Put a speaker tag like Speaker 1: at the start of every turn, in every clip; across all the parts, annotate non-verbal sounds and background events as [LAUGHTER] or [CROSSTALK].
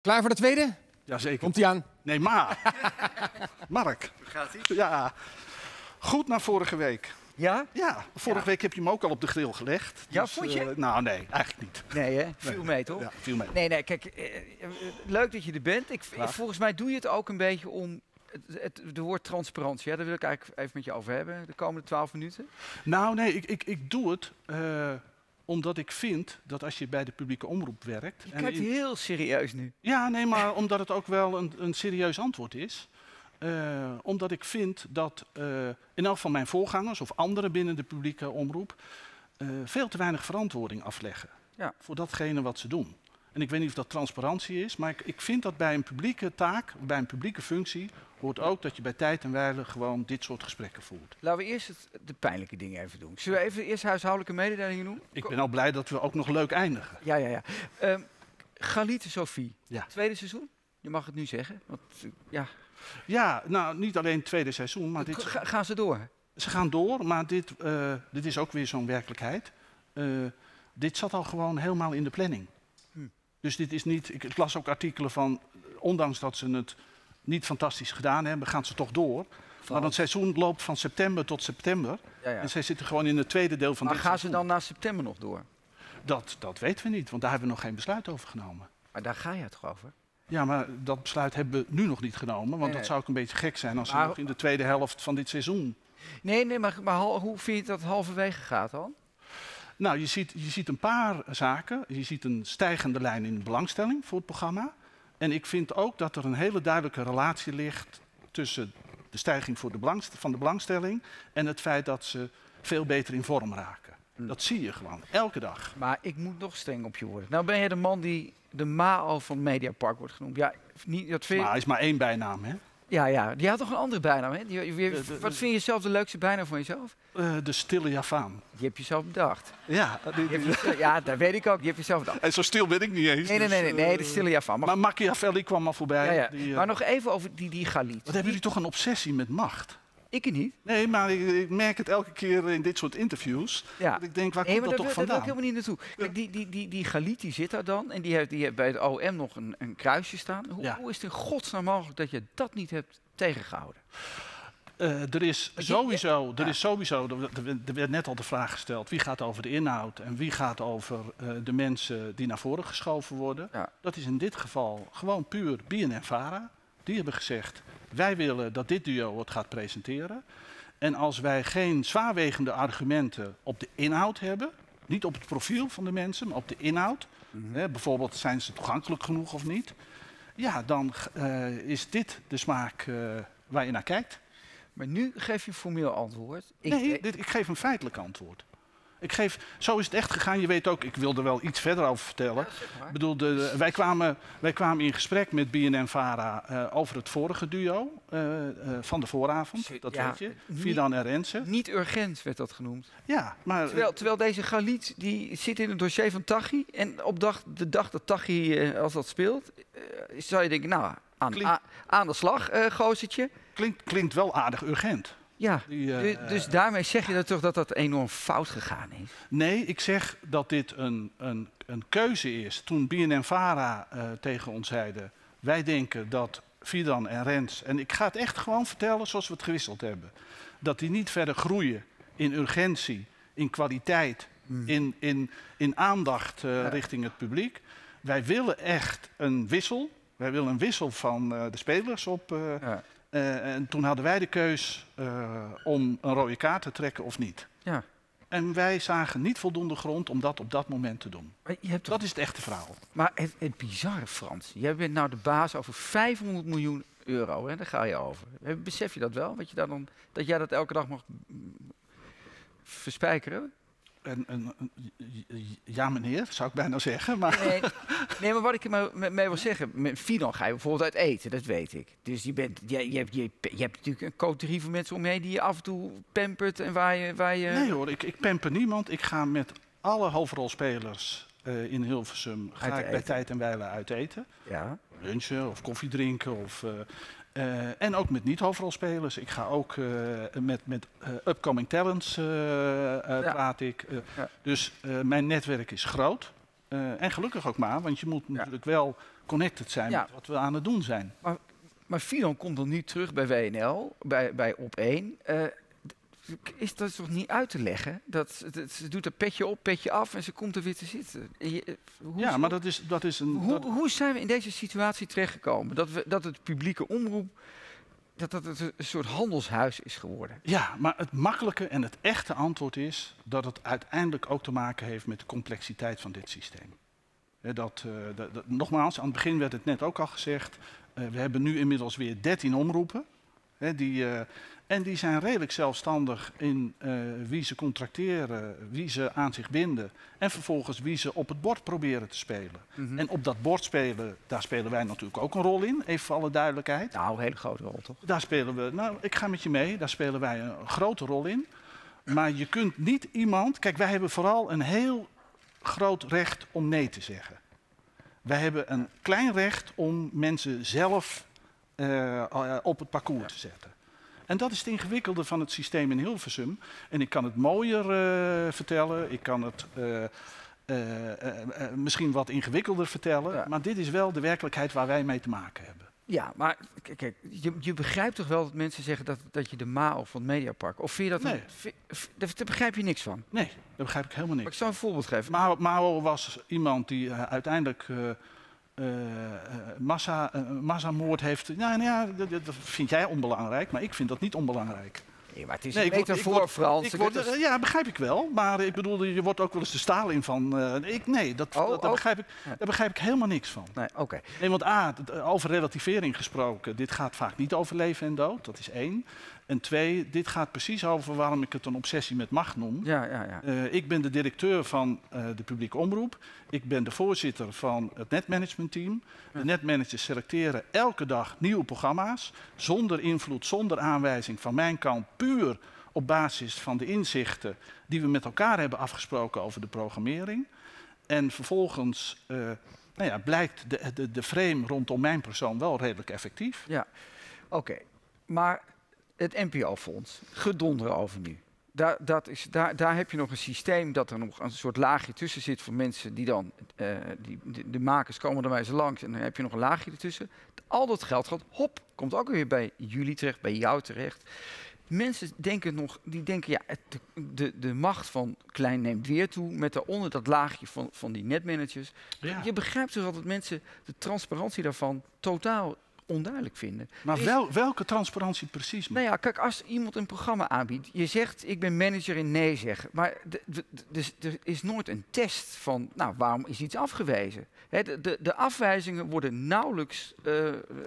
Speaker 1: Klaar voor de tweede?
Speaker 2: Jazeker.
Speaker 1: Komt hij aan?
Speaker 2: Nee, maar. [LAUGHS] Mark.
Speaker 3: Gaat ie?
Speaker 2: Ja. Goed naar vorige week.
Speaker 3: Ja?
Speaker 2: Ja, vorige week heb je hem ook al op de grill gelegd.
Speaker 3: Ja, vond je?
Speaker 2: eh, nou, nee, eigenlijk niet.
Speaker 3: Nee, hè? Viel mee, toch?
Speaker 2: Ja, viel mee.
Speaker 3: Nee, nee, kijk, eh, eh, leuk dat je er bent. Ik,
Speaker 2: Graag.
Speaker 3: volgens mij doe je het ook een beetje om het, het, de woord transparantie. Ja, daar wil ik eigenlijk even met je over hebben, de komende twaalf minuten.
Speaker 2: Nou, nee, ik, ik, ik doe het eh, omdat ik vind dat als je bij de publieke omroep werkt.
Speaker 3: Je
Speaker 2: en
Speaker 3: kijkt
Speaker 2: in-
Speaker 3: heel serieus nu.
Speaker 2: Ja, nee, maar omdat het ook wel een, een serieus antwoord is. Eh, omdat ik vind dat eh, in elk van mijn voorgangers of anderen binnen de publieke omroep eh, veel te weinig verantwoording afleggen
Speaker 3: Ja.
Speaker 2: voor datgene wat ze doen. En ik weet niet of dat transparantie is, maar ik, ik vind dat bij een publieke taak, bij een publieke functie, hoort ook dat je bij tijd en wijle gewoon dit soort gesprekken voert.
Speaker 3: Laten we eerst het, de pijnlijke dingen even doen. Zullen we even eerst huishoudelijke mededelingen doen?
Speaker 2: Ik ben al blij dat we ook nog leuk eindigen.
Speaker 3: Ja, ja, ja. Ehm Galite Sophie,
Speaker 2: Ja.
Speaker 3: tweede seizoen? Je mag het nu zeggen. Want, eh, ja.
Speaker 2: Ja, nou niet alleen het tweede seizoen, maar dit,
Speaker 3: Ga- gaan ze door?
Speaker 2: Ze gaan door, maar dit, eh, dit is ook weer zo'n werkelijkheid. Eh, dit zat al gewoon helemaal in de planning. Dus dit is niet. Ik, ik las ook artikelen van. Ondanks dat ze het niet fantastisch gedaan hebben, gaan ze toch door. Maar het seizoen loopt van september tot september.
Speaker 3: Ja, ja.
Speaker 2: En zij zitten gewoon in het tweede deel van
Speaker 3: Maar
Speaker 2: dit
Speaker 3: gaan ze
Speaker 2: seizoen.
Speaker 3: dan na september nog door?
Speaker 2: Dat, dat weten we niet, want daar hebben we nog geen besluit over genomen.
Speaker 3: Maar daar ga je het toch over?
Speaker 2: Ja, maar dat besluit hebben we nu nog niet genomen. Want
Speaker 3: Nee,
Speaker 2: dat zou ook een beetje gek zijn als ze nog in de tweede helft van dit seizoen
Speaker 3: Nee, nee, maar, maar hoe vind je dat halverwege gaat dan?
Speaker 2: Nou, je ziet, je ziet een paar zaken. Je ziet een stijgende lijn in de belangstelling voor het programma. En ik vind ook dat er een hele duidelijke relatie ligt tussen de stijging voor de van de belangstelling en het feit dat ze veel beter in vorm raken. Dat zie je gewoon, elke dag.
Speaker 3: Maar ik moet nog streng op je worden. Nou ben je de man die de Mao van Mediapark wordt genoemd. Ja, niet, dat vind
Speaker 2: Maar hij is maar één bijnaam, hè?
Speaker 3: Ja, ja, die had toch een andere bijnaam, hè?
Speaker 2: De- de-
Speaker 3: wat vind je zelf de leukste bijnaam van jezelf?
Speaker 2: Eh, de stille Javaan.
Speaker 3: Die heb je zelf bedacht.
Speaker 2: Ja, die-
Speaker 3: Die je ja, dat weet ik ook. Die heb je zelf bedacht.
Speaker 2: en zo stil ben ik niet eens.
Speaker 3: Nee, nee,
Speaker 2: dus,
Speaker 3: nee, nee, nee
Speaker 2: eh,
Speaker 3: de stille Javaan. Maar,
Speaker 2: Maar Machiavelli kwam al voorbij.
Speaker 3: ja, ja.
Speaker 2: Die, eh,
Speaker 3: maar nog even over die, die Galit.
Speaker 2: Wat hebben jullie toch een obsessie met macht?
Speaker 3: Ik niet.
Speaker 2: Nee, maar ik, ik merk het elke keer in dit soort interviews.
Speaker 3: Ja.
Speaker 2: Dat ik denk, waar
Speaker 3: Nee,
Speaker 2: komt dat toch
Speaker 3: wil- daar wil
Speaker 2: vandaan?
Speaker 3: ik helemaal niet naartoe. Kijk, die, die, die, die Galit die zit daar dan en die heeft, die heeft bij het OM nog een, een kruisje staan. Hoe,
Speaker 2: Ja.
Speaker 3: hoe is het in godsnaam mogelijk dat je dat niet hebt tegengehouden?
Speaker 2: Eh, er is sowieso, er is sowieso, er werd- er werd net al de vraag gesteld, wie gaat over de inhoud en wie gaat over eh, de mensen die naar voren geschoven worden.
Speaker 3: Ja.
Speaker 2: Dat is in dit geval gewoon puur BNN-Vara. Die hebben gezegd, wij willen dat dit duo het gaat presenteren. En als wij geen zwaarwegende argumenten op de inhoud hebben, niet op het profiel van de mensen, maar op de inhoud, hè, bijvoorbeeld zijn ze toegankelijk genoeg of niet, ja, dan eh, is dit de smaak eh, waar je naar kijkt.
Speaker 3: Maar nu geef je een formeel antwoord. Ik,
Speaker 2: nee, dit, ik geef een feitelijk antwoord. Ik geef, zo is het echt gegaan. Je weet ook, ik wil er wel iets verder over vertellen.
Speaker 3: zeg maar.
Speaker 2: Ik bedoel, de, de- wij, kwamen, wij kwamen in gesprek met BNN-Vara eh, over het vorige duo eh, eh, van de vooravond. Dat
Speaker 3: ja,
Speaker 2: weet je. Fidan en Rensen.
Speaker 3: Niet urgent werd dat genoemd.
Speaker 2: Ja, maar
Speaker 3: Terwijl, terwijl deze Galit die zit in het dossier van Tachi. En op dag, de dag dat Tachi, als dat speelt, zou je denken, nou, aan, a- aan de slag, eh gozertje.
Speaker 2: klinkt, klinkt wel aardig urgent.
Speaker 3: Ja,
Speaker 2: Die, eh,
Speaker 3: du- dus daarmee zeg je dat toch dat dat enorm fout gegaan is?
Speaker 2: Nee, ik zeg dat dit een, een, een keuze is. Toen BNN-Vara eh, tegen ons zeiden... wij denken dat Fidan en Rens... en ik ga het echt gewoon vertellen zoals we het gewisseld hebben... dat die niet verder groeien in urgentie, in kwaliteit... in, in, in aandacht eh,
Speaker 3: Ja.
Speaker 2: richting het publiek. Wij willen echt een wissel. Wij willen een wissel van eh, de spelers op... eh,
Speaker 3: Ja.
Speaker 2: Eh, en toen hadden wij de keus eh, om een rode kaart te trekken of niet.
Speaker 3: ja.
Speaker 2: En wij zagen niet voldoende grond om dat op dat moment te doen.
Speaker 3: Toch,
Speaker 2: Dat is het echte verhaal.
Speaker 3: maar het, het bizarre, Frans. Jij bent nou de baas over 500 miljoen euro. Hè? Daar ga je over. Eh, Besef je dat wel? Wat je dan, dat jij dat elke dag mag mm, verspijkeren?
Speaker 2: En, en, ja, meneer, zou ik bijna zeggen. Maar
Speaker 3: Nee, [LAUGHS] nee, maar wat ik er maar mee- mee wil zeggen, met ga je bijvoorbeeld uit eten, dat weet ik. Dus je, bent, je, je, hebt, je, je hebt natuurlijk een coterie van mensen omheen die je af en toe pampert en waar je... Waar je
Speaker 2: nee hoor, ik, ik pemper niemand. Ik ga met alle hoofdrolspelers eh, in Hilversum ga ik bij tijd en wijle uit eten.
Speaker 3: Ja,
Speaker 2: Lunchen of koffie drinken. Of, eh, eh, en ook met niet-hoofdrolspelers. Ik ga ook eh, met, met eh, upcoming talents
Speaker 3: Ja.
Speaker 2: praat ik.
Speaker 3: Ja.
Speaker 2: Dus mijn netwerk is groot. En gelukkig ook maar, want je moet natuurlijk wel connected zijn met wat we aan het doen zijn.
Speaker 3: Maar Fidan komt dan nu terug bij WNL, bij, bij Op1. Is dat toch niet uit te leggen? Dat, dat- ze doet een petje op, petje af en ze komt er weer te zitten. Je- eh, hoe,
Speaker 2: Ja, maar dat is, dat is een...
Speaker 3: hoe,
Speaker 2: dat-
Speaker 3: hoe zijn we in deze situatie terechtgekomen? Dat, we, dat het publieke omroep, dat dat het een soort handelshuis is geworden.
Speaker 2: Ja, maar het makkelijke en het echte antwoord is dat het uiteindelijk ook te maken heeft met de complexiteit van dit systeem. Dat, eh, dat, dat- nogmaals, aan het begin werd het net ook al gezegd, eh, we hebben nu inmiddels weer 13 omroepen. Hè, die, en die zijn redelijk zelfstandig in eh, wie ze contracteren, wie ze aan zich binden en vervolgens wie ze op het bord proberen te spelen.
Speaker 3: Mhm.
Speaker 2: En op dat bord spelen, daar spelen wij natuurlijk ook een rol in, even voor alle duidelijkheid.
Speaker 3: Nou, een hele grote rol toch?
Speaker 2: Daar spelen we, nou, ik ga met je mee, daar spelen wij een grote rol in. Maar je kunt niet iemand, kijk, wij hebben vooral een heel groot recht om nee te zeggen. Wij hebben een klein recht om mensen zelf eh, eh, op het parcours te zetten. En dat is het ingewikkelde van het systeem in Hilversum. En ik kan het mooier eh, vertellen, ik kan het eh, eh, misschien wat ingewikkelder vertellen.
Speaker 3: Ja.
Speaker 2: Maar dit is wel de werkelijkheid waar wij mee te maken hebben.
Speaker 3: Ja, maar kijk, je, je begrijpt toch wel dat mensen zeggen dat, dat je de maal van het Mediapark... Of vind je dat...
Speaker 2: Nee.
Speaker 3: een- daar begrijp je niks van.
Speaker 2: Nee, daar begrijp ik helemaal
Speaker 3: Maar
Speaker 2: niks.
Speaker 3: ik zou een voorbeeld geven.
Speaker 2: Mao, Mao was iemand die uiteindelijk massa, eh, massamoord heeft. Nou, ja, dat, dat vind jij onbelangrijk, maar ik vind dat niet onbelangrijk.
Speaker 3: Nee, maar het is
Speaker 2: Nee,
Speaker 3: een
Speaker 2: ik
Speaker 3: metafoor,
Speaker 2: word-
Speaker 3: Frans.
Speaker 2: Ik
Speaker 3: Ik
Speaker 2: word,
Speaker 3: weet dat-
Speaker 2: eh, ja, begrijp ik wel. Maar ik bedoel, je wordt ook wel eens de staal in van. eh, ik, nee, dat,
Speaker 3: Oh,
Speaker 2: dat, daar,
Speaker 3: oh.
Speaker 2: begrijp ik, daar begrijp ik helemaal niks van.
Speaker 3: Nee, oké.
Speaker 2: Nee, want A, eh, over relativering gesproken, dit gaat vaak niet over leven en dood, dat is één. En twee, dit gaat precies over waarom ik het een obsessie met macht noem.
Speaker 3: Ja, ja, ja.
Speaker 2: Eh, ik ben de directeur van eh, de publieke omroep. Ik ben de voorzitter van het netmanagementteam. De netmanagers selecteren elke dag nieuwe programma's. Zonder invloed, zonder aanwijzing van mijn kant. Puur op basis van de inzichten die we met elkaar hebben afgesproken over de programmering. En vervolgens eh, nou ja, blijkt de, de, de frame rondom mijn persoon wel redelijk effectief.
Speaker 3: Ja, oké. Maar het NPO-fonds, gedonder over nu. Daar, dat is, daar, daar heb je nog een systeem dat er nog een soort laagje tussen zit voor mensen die dan, eh, die, de, de makers komen er eens langs en dan heb je nog een laagje ertussen. Al dat geld gaat, hop, komt ook weer bij jullie terecht, bij jou terecht. Mensen denken nog, die denken ja, het, de, de, macht van klein neemt weer toe met daaronder dat laagje van, van die netmanagers.
Speaker 2: Ja.
Speaker 3: Je begrijpt wel dat mensen de transparantie daarvan totaal onduidelijk vinden.
Speaker 2: Maar
Speaker 3: is-
Speaker 2: wel, welke transparantie precies?
Speaker 3: Nou ja, kijk, als iemand een programma aanbiedt, je zegt ik ben manager in nee zeggen, maar dus er is nooit een test van, nou, waarom is iets afgewezen? De, de, de afwijzingen worden nauwelijks eh,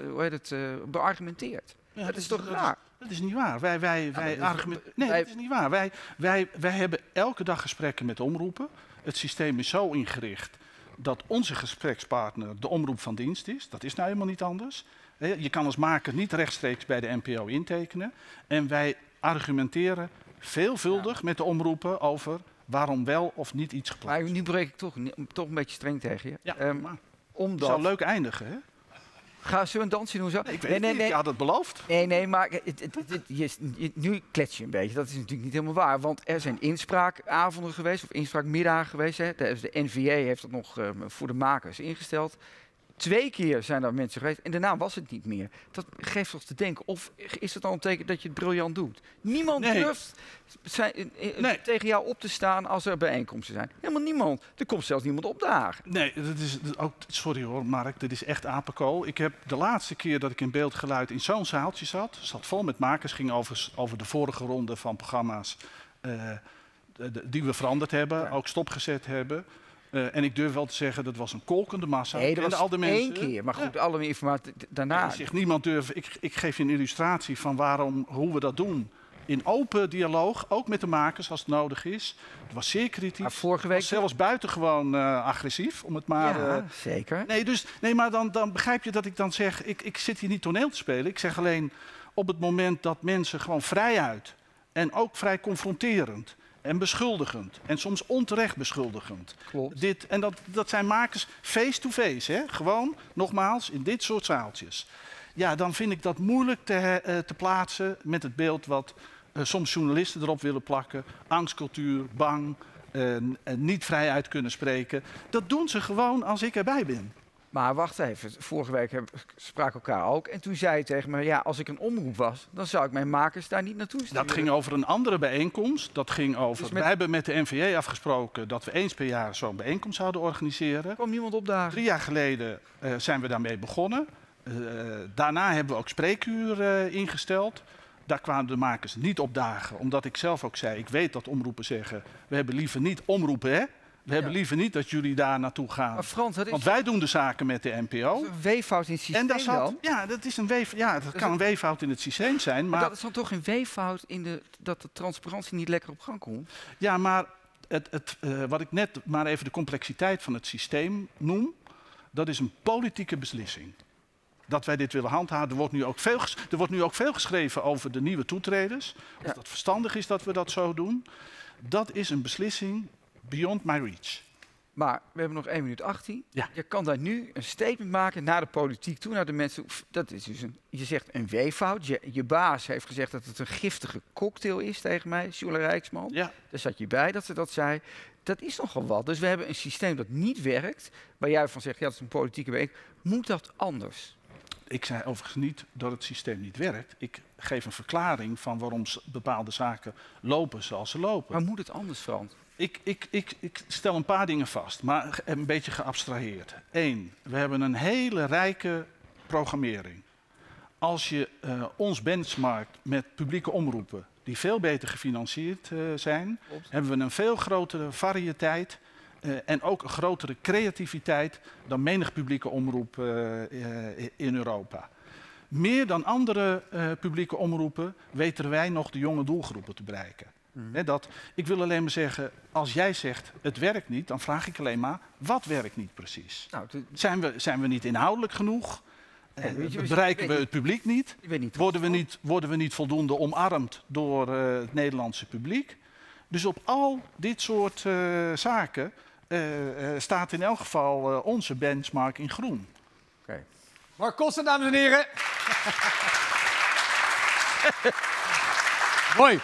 Speaker 3: hoe heet het, eh, beargumenteerd.
Speaker 2: Ja,
Speaker 3: dat is toch
Speaker 2: dat
Speaker 3: raar?
Speaker 2: Dat is niet waar. Wij, wij. Nee,
Speaker 3: wij-
Speaker 2: dat is niet waar. Wij, wij, wij hebben elke dag gesprekken met omroepen. Het systeem is zo ingericht dat onze gesprekspartner de omroep van dienst is. Dat is nou helemaal niet anders. Je kan als maker niet rechtstreeks bij de NPO intekenen. En wij argumenteren veelvuldig met de omroepen over waarom wel of niet iets geplaatst.
Speaker 3: Maar nu breek ik toch, toch een beetje streng tegen je.
Speaker 2: Ja,
Speaker 3: Ehm,
Speaker 2: maar het
Speaker 3: omdat...
Speaker 2: zou leuk eindigen, hè?
Speaker 3: Ga, we een dansje doen zo?
Speaker 2: Nee, ik weet niet. Je had het beloofd.
Speaker 3: Nee, nee, maar het, het, het- het- je, nu klets je een beetje. Dat is natuurlijk niet helemaal waar. Want er zijn inspraakavonden geweest, of inspraakmiddagen geweest. Hè. De, de NVA heeft dat nog eh, voor de makers ingesteld. Twee keer zijn daar mensen geweest en daarna was het niet meer. Dat geeft toch te denken. Of is het al een teken dat je het briljant doet? Niemand
Speaker 2: Nee.
Speaker 3: durft zijn, eh, eh,
Speaker 2: Nee.
Speaker 3: tegen jou op te staan als er bijeenkomsten zijn. Helemaal niemand. Er komt zelfs niemand opdagen.
Speaker 2: Nee, dat is ook, sorry hoor, Mark, dit is echt apenkool. Ik heb de laatste keer dat ik in beeldgeluid in zo'n zaaltje zat, zat vol met makers, ging over, over de vorige ronde van programma's eh, die we veranderd hebben,
Speaker 3: Ja.
Speaker 2: ook stopgezet hebben. Eh, en ik durf wel te zeggen, dat was een kolkende massa.
Speaker 3: Nee, dat was
Speaker 2: al de
Speaker 3: één
Speaker 2: mensen.
Speaker 3: keer. Maar
Speaker 2: Ja.
Speaker 3: goed, alle informatie daarna.
Speaker 2: Ik zeg, niemand durft. Ik, ik geef je een illustratie van waarom, hoe we dat doen. In open dialoog, ook met de makers als het nodig is. Het was zeer kritisch.
Speaker 3: Maar vorige week...
Speaker 2: was zelfs buitengewoon eh agressief, om het maar...
Speaker 3: ja,
Speaker 2: eh,
Speaker 3: zeker.
Speaker 2: Nee, dus, nee maar dan, dan begrijp je dat ik dan zeg, ik, ik zit hier niet toneel te spelen. Ik zeg alleen, op het moment dat mensen gewoon vrijuit en ook vrij confronterend en beschuldigend en soms onterecht beschuldigend.
Speaker 3: Klopt.
Speaker 2: Dit, en dat, dat zijn makers face-to-face, hè? gewoon, nogmaals, in dit soort zaaltjes. Ja, dan vind ik dat moeilijk te, eh, te plaatsen met het beeld wat eh, soms journalisten erop willen plakken. Angstcultuur, bang, eh, n- eh, niet vrij uit kunnen spreken. Dat doen ze gewoon als ik erbij ben.
Speaker 3: Maar wacht even, vorige week we- spraken we elkaar ook. En toen zei je tegen me, ja, als ik een omroep was, dan zou ik mijn makers daar niet naartoe sturen.
Speaker 2: Dat ging over een andere bijeenkomst. Dat ging over.
Speaker 3: Dus met-
Speaker 2: Wij hebben met de NVA afgesproken dat we eens per jaar zo'n bijeenkomst zouden organiseren.
Speaker 3: Er kwam niemand opdagen.
Speaker 2: Drie jaar geleden eh, zijn we daarmee begonnen. Eh, daarna hebben we ook spreekuur eh, ingesteld. Daar kwamen de makers niet op dagen, omdat ik zelf ook zei: ik weet dat omroepen zeggen: we hebben liever niet omroepen, hè? We hebben liever niet dat jullie daar naartoe gaan.
Speaker 3: Maar Frans, dat is
Speaker 2: Want wij doen de zaken met de NPO.
Speaker 3: een weeffout in het systeem
Speaker 2: En zat,
Speaker 3: dan.
Speaker 2: ja, dat is een weef, ja, dat
Speaker 3: is
Speaker 2: kan
Speaker 3: een-
Speaker 2: weeffout in het systeem zijn.
Speaker 3: Maar
Speaker 2: Maar,
Speaker 3: dat is dan toch een weeffout in de, dat de transparantie niet lekker op gang komt?
Speaker 2: ja, maar het, het, eh, wat ik net maar even de complexiteit van het systeem noem, dat is een politieke beslissing. Dat wij dit willen handhaven. Er wordt nu ook veel, er wordt nu ook veel geschreven over de nieuwe toetreders. Of
Speaker 3: Ja.
Speaker 2: dat verstandig is dat we dat zo doen. Dat is een beslissing beyond my reach.
Speaker 3: Maar we hebben nog 1 minuut 18.
Speaker 2: Ja.
Speaker 3: Je kan daar nu een statement maken naar de politiek toe, naar de mensen. Dat is dus een, je zegt een weeffout. Je, je baas heeft gezegd dat het een giftige cocktail is tegen mij, Sjoela Rijksman.
Speaker 2: Ja,
Speaker 3: Daar zat je bij dat ze dat zei. Dat is nogal wat. Dus we hebben een systeem dat niet werkt, waar jij van zegt, ja, dat is een politieke week. Moet dat anders?
Speaker 2: Ik zei overigens niet dat het systeem niet werkt. Ik geef een verklaring van waarom bepaalde zaken lopen zoals ze lopen.
Speaker 3: Maar moet het anders, Frans?
Speaker 2: Ik, ik, ik, ik stel een paar dingen vast, maar een beetje geabstraheerd. Eén, we hebben een hele rijke programmering. Als je eh, ons benchmarkt met publieke omroepen, die veel beter gefinancierd eh, zijn, hebben we een veel grotere variëteit eh, en ook een grotere creativiteit dan menig publieke omroep in Europa. Meer dan andere publieke omroepen weten wij nog de jonge doelgroepen te bereiken. Dat, ik wil alleen maar zeggen, als jij zegt het werkt niet, dan vraag ik alleen maar, wat werkt niet precies?
Speaker 3: Nou,
Speaker 2: Zijn we, zijn we niet inhoudelijk genoeg? Eh,
Speaker 3: weet je, we-
Speaker 2: bereiken we het publiek niet? Worden we niet, worden we niet voldoende omarmd door eh, het Nederlandse publiek? Dus op al dit soort eh, zaken staat in elk geval onze benchmark in groen.
Speaker 3: Oké.
Speaker 1: Mark Koster, dames en heren. [LAUGHS] Mooi.